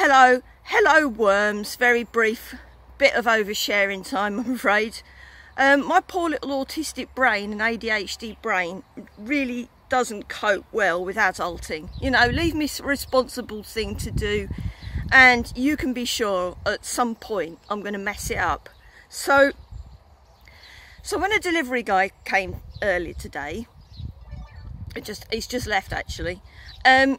hello, hello worms. Very brief bit of oversharing time, I'm afraid. Um, my poor little autistic brain and ADHD brain really doesn't cope well with adulting. You know, leave me a responsible thing to do and you can be sure at some point I'm going to mess it up. So, so when a delivery guy came earlier today, it just he's just left actually. Um,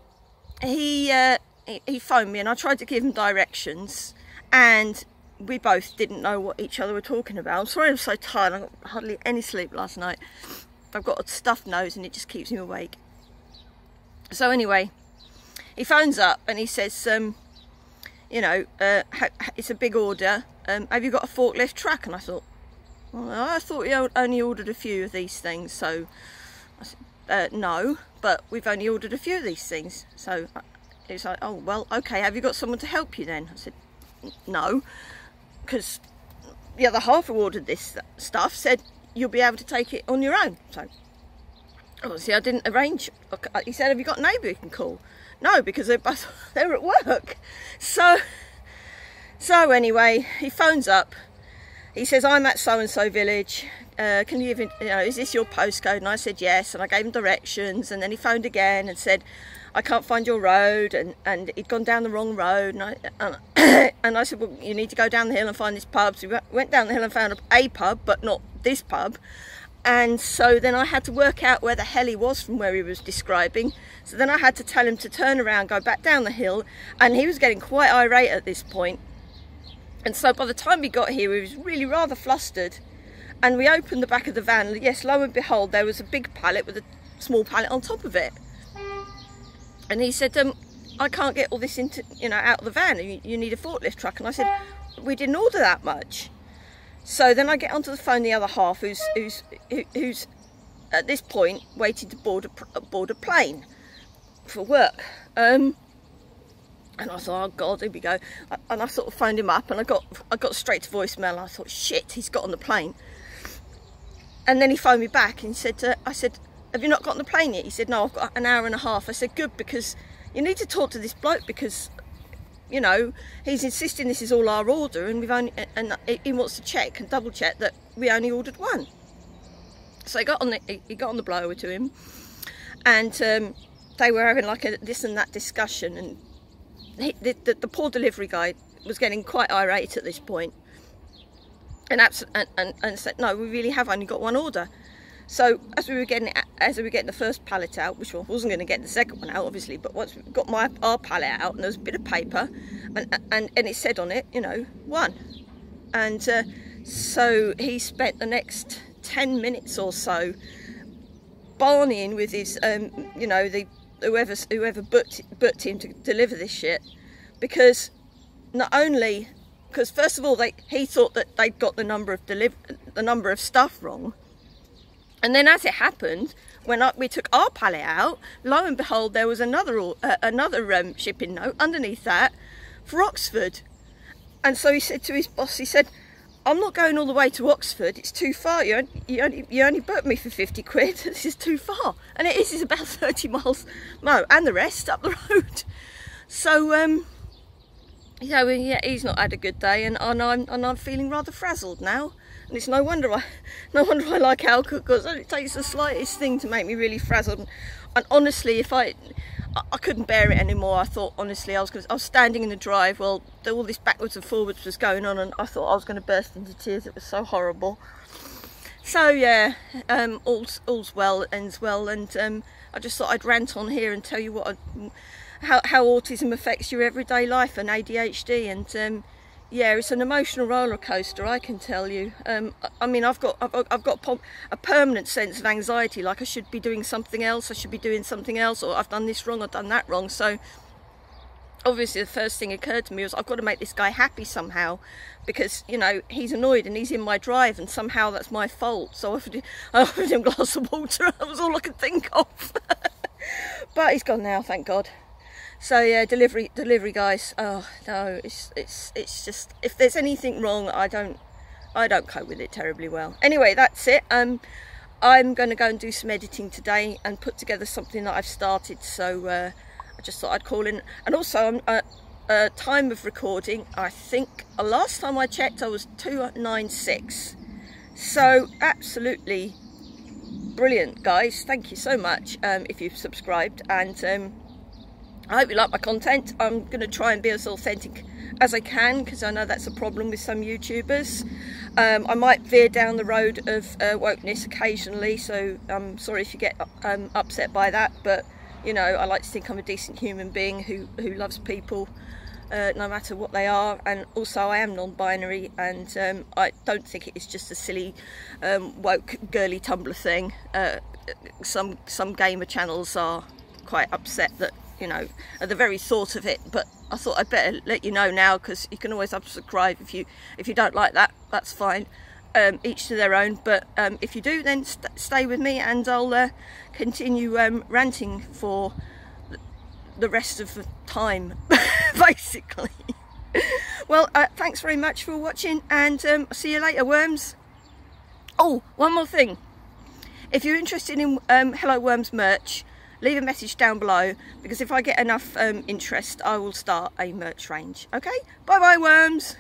he, uh, he phoned me and I tried to give him directions, and we both didn't know what each other were talking about. I'm sorry I'm so tired. I got hardly any sleep last night. I've got a stuffed nose and it just keeps me awake. So anyway, he phones up and he says, um, you know, uh, it's a big order. Um, have you got a forklift truck? And I thought, well, I thought you only ordered a few of these things. So I said, uh, no, but we've only ordered a few of these things. So it's like, oh, well, okay, have you got someone to help you then? I said, no, because the other half who ordered this stuff said you'll be able to take it on your own. So obviously I didn't arrange. He said, have you got a neighbour you can call? No, because they're both they're at work. So so anyway, he phones up. He says, I'm at so and so village. Uh, can you even, you know, is this your postcode? And I said yes, and I gave him directions. And then he phoned again and said, I can't find your road, and, and he'd gone down the wrong road. And I, and, and I said, well, you need to go down the hill and find this pub. So we went down the hill and found a, a pub, but not this pub and so then I had to work out where the hell he was from where he was describing. So then I had to tell him to turn around, go back down the hill, and he was getting quite irate at this point. And so by the time we got here, he was really rather flustered. And we opened the back of the van. Yes, lo and behold, there was a big pallet with a small pallet on top of it. And he said, um, I can't get all this into, you know, out of the van. You, you need a forklift truck. And I said, we didn't order that much. So then I get onto the phone the other half, who's who's who's at this point waiting to board a board a plane for work. Um, and I thought, oh God, here we go. And I sort of phoned him up, and I got I got straight to voicemail. I thought, shit, he's got on the plane. And then he phoned me back and said, I said, have you not got on the plane yet? He said, no, I've got an hour and a half. I said, good, because you need to talk to this bloke because you know, he's insisting this is all our order and we've only, and he wants to check and double check that we only ordered one. So he got on the, he got on the blower to him and um, they were having like a this and that discussion and he, the, the, the, poor delivery guy was getting quite irate at this point and, and, and, and said, no, we really have only got one order. So as we were getting as we were getting the first pallet out, which I wasn't going to get the second one out, obviously, but once we got my our pallet out and there was a bit of paper, and and, and it said on it, you know, one, and uh, so he spent the next ten minutes or so barneying with his, um, you know, the whoever whoever booked booked him to deliver this shit, because not only because first of all they he thought that they'd got the number of deliver the number of stuff wrong and then as it happened, when I, we took our pallet out, lo and behold, there was another uh, another um, shipping note underneath that for Oxford. And so he said to his boss, he said, I'm not going all the way to Oxford, it's too far. You only, you only, you only booked me for 50 quid, this is too far. And it is, about 30 miles, no, and the rest up the road. So, um, know, yeah, he's not had a good day and, and, I'm, and I'm feeling rather frazzled now. And it's no wonder I, no wonder I like alcohol because it takes the slightest thing to make me really frazzled. And honestly, if I, I couldn't bear it anymore. I thought, honestly, I was I was standing in the drive while all this backwards and forwards was going on, and I thought I was going to burst into tears. It was so horrible. So yeah, um, all's all's well, ends well, and um, I just thought I'd rant on here and tell you what, I, how how autism affects your everyday life and ADHD, and um, yeah, it's an emotional roller coaster. I can tell you. Um, I mean, I've got I've, I've got a permanent sense of anxiety, like I should be doing something else. I should be doing something else, or I've done this wrong, I've done that wrong. So obviously, the first thing occurred to me was I've got to make this guy happy somehow, because you know he's annoyed and he's in my drive, and somehow that's my fault. So I offered him, I offered him a glass of water. That was all I could think of. but he's gone now, thank God so yeah delivery delivery guys. Oh no it's it's it's just if there's anything wrong i don't i don't cope with it terribly well. Anyway that's it. Um i'm going to go and do some editing today and put together something that i've started. So uh, i just thought i'd call in. And also i'm uh, uh, time of recording, I think uh, last time I checked I was 296. So absolutely brilliant guys. Thank you so much um, if you've subscribed. And um, I hope you like my content. I'm going to try and be as authentic as I can because I know that's a problem with some YouTubers. Um, I might veer down the road of uh, wokeness occasionally so I'm sorry if you get um, upset by that but you know I like to think I'm a decent human being who, who loves people uh, no matter what they are and also I am non-binary and um, I don't think it is just a silly um, woke girly Tumblr thing uh, some some gamer channels are quite upset that you know at the very thought of it but I thought I'd better let you know now because you can always unsubscribe if you if you don't like that that's fine um, each to their own but um, if you do then st stay with me and I'll uh, continue um, ranting for the rest of the time basically. Well uh, thanks very much for watching and um, see you later worms. Oh one more thing. If you're interested in um, Hello Worms merch leave a message down below because if I get enough um, interest I will start a merch range. Okay? Bye bye worms